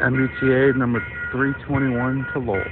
MBTA number 321 to Lowell.